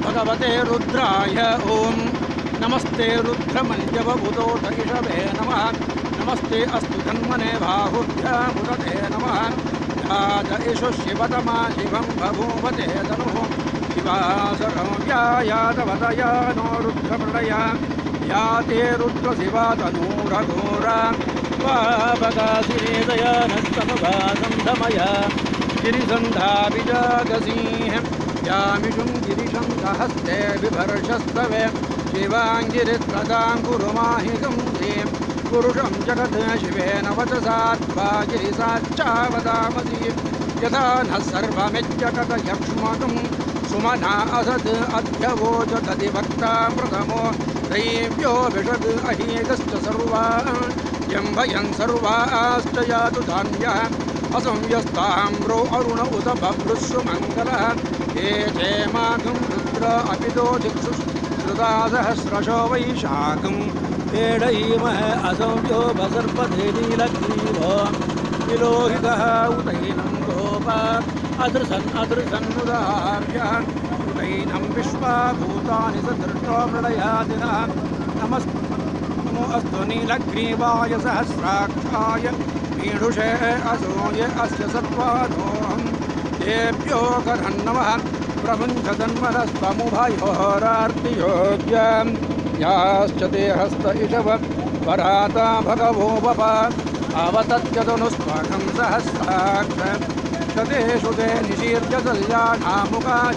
भगवते रुद्राय ओं नमस्ते रुद्रमञ्जवबुधोषवे नम। नमस्ते अस्तु धन्मने बाहुभ्यामुदते नमः। इषु शिवतमा शिवं बभूवते तनुः। शिवासरव्यायातवदया नो रुद्रमृदया या ते रुद्रशिवा तनूरघोरा त्वापकाशिनेदया नस्तमभासं धमय गिरिसन्धापि जागसीः यामिषुं गिरिशं सहस्ते बिभर्षस्तवे शिवाङ्गिरिदाङ्गुरुमाहि सं पुरुषं जगत् शिवेन वदसात्पाजि सा चावदामसि यथा नः सर्वज्ञकहक्ष्मतुं सुमना असद् अध्यवोज दधिभक्ता प्रथमो देव्यो विषद् अहेतश्च सर्वा। जम्भयन् सर्वाश्च यातु धान्यः। असंयस्ताम्रो अरुण उत भ्रुमङ्गलः हे जे मातुं रुद्र अपि लोचित्सु सुदासहस्रशो वैशाकं हेडैमः असंभ्यो भर्पधेनीलक्ष्मीभोहितः उतैनं लोप अदृशन् अदृशन् मृदार्या उतैनं विश्वा भूतानि सलया दिनः नमस्ते अस्तुनीलग्रीवाय सहस्राक्षाय पीडुषे असूय अस्य सत्त्वाधोऽहं तेभ्यो करन्नमः प्रमुञ्चतन्मनस्त्वमुभयोरार्तियोग्यां याश्च ते हस्त इषव वराता भगवोपप अवतत्यदनुस्वाकं सहस्राक्ष। शतेषु ते निशीर्य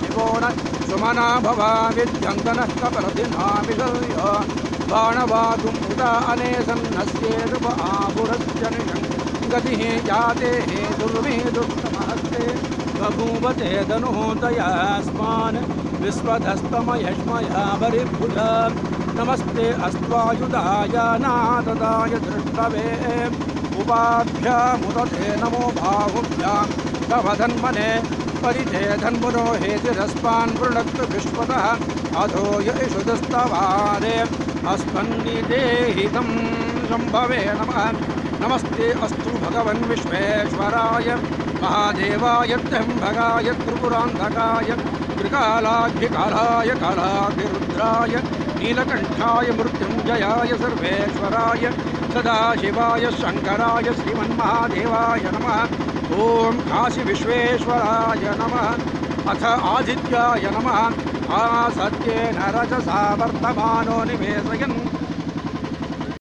शिवो न सुमना भवा विद्यङ्कनः कपरधिनामिषल्य बाणवातुं हुता अनेसन्नस्येरुप आपुरश्च गतिः जाते हे दुर्मे दुर्तमहस्ते बभूवते धनुः तयास्मान् विश्वधस्तमयश्मया बरिभुज नमस्ते अस्त्वायुधायानाददाय दृष्टवे उपाभ्या मुदते नमो बाहुभ्या तव धन्मने परिधेधन्मुनो अधो यशुदस्तवारे अस्मन्निदेहितं शम्भवे नमः। नमस्ते अस्तु भगवन् विश्वेश्वराय महादेवाय त्र्यम्भगाय त्रिपुरान्धकाय त्रिकालाभ्यकालाय कालाभिरुद्राय। नीलकण्ठाय मृत्युञ्जयाय सर्वेश्वराय सदाशिवाय शङ्कराय श्रीमन्महादेवाय नमः। ॐ काशीविश्वेश्वराय नमः। अथ आदित्याय नमः। आसत्ये रजसा वर्तमानो निवेशयन्।